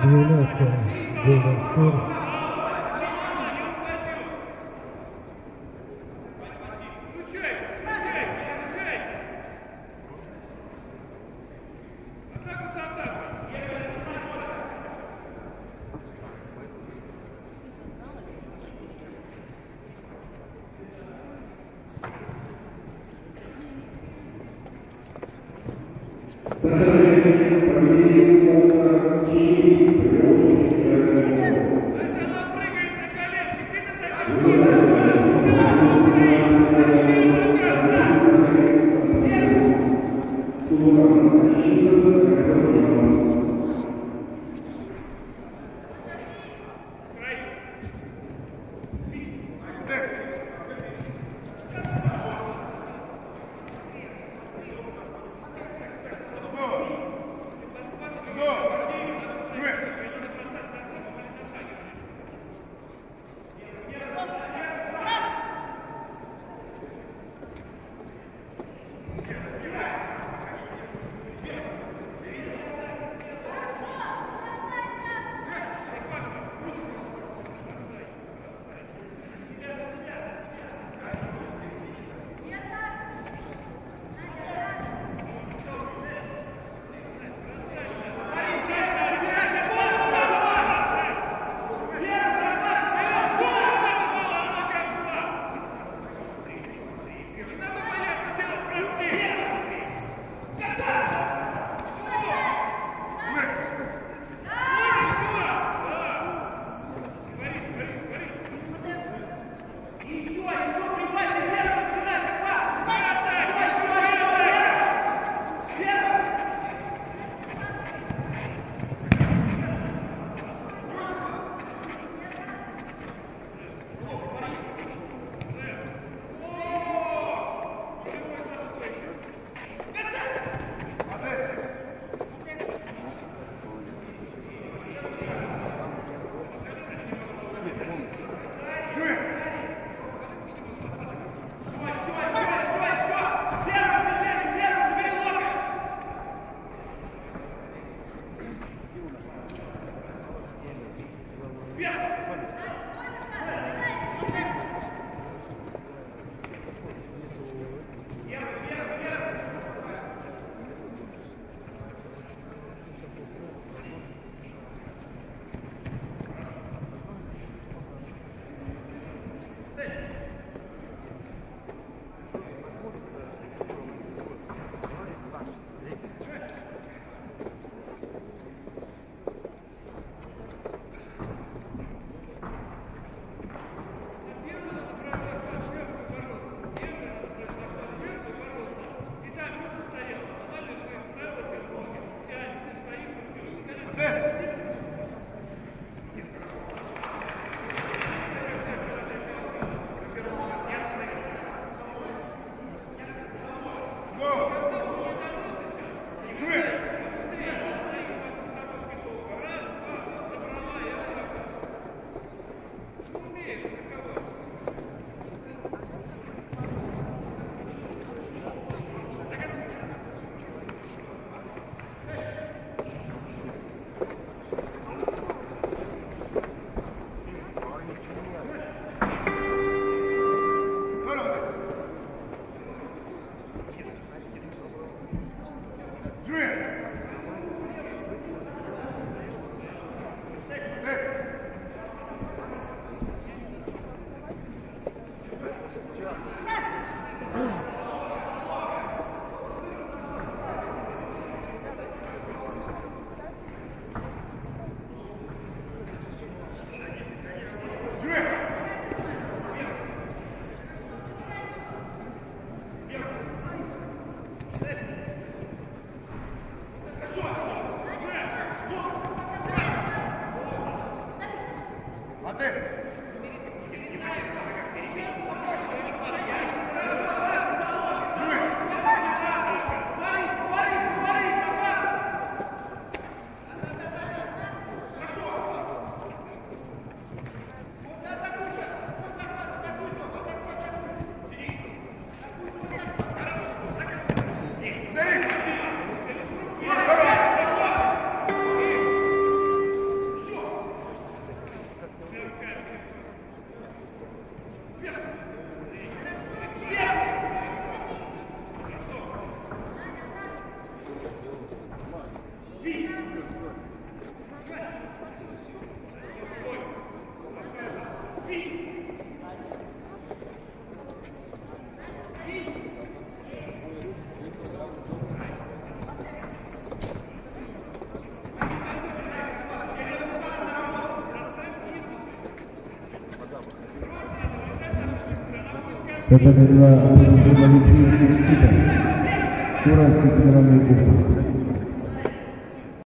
Violetta deve essere Thank you. 好的 Это была определена Алексеем Никитовым, Уральский федеральный округ.